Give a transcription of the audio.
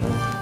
Bye.